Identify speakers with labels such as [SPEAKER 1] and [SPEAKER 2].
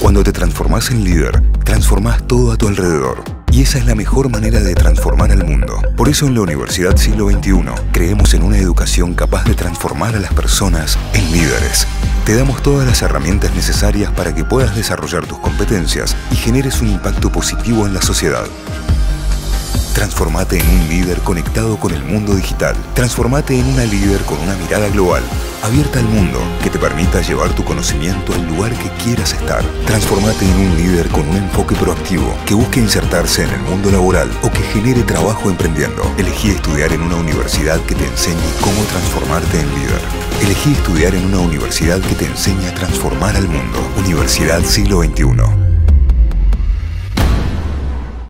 [SPEAKER 1] Cuando te transformás en líder, transformás todo a tu alrededor. Y esa es la mejor manera de transformar al mundo. Por eso en la Universidad Siglo XXI creemos en una educación capaz de transformar a las personas en líderes. Te damos todas las herramientas necesarias para que puedas desarrollar tus competencias y generes un impacto positivo en la sociedad. Transformate en un líder conectado con el mundo digital. Transformate en una líder con una mirada global, abierta al mundo, que te permita llevar tu conocimiento al lugar que quieras estar. Transformate en un líder con un enfoque proactivo, que busque insertarse en el mundo laboral o que genere trabajo emprendiendo. Elegí estudiar en una universidad que te enseñe cómo transformarte en líder. Elegí estudiar en una universidad que te enseñe a transformar al mundo. Universidad Siglo XXI.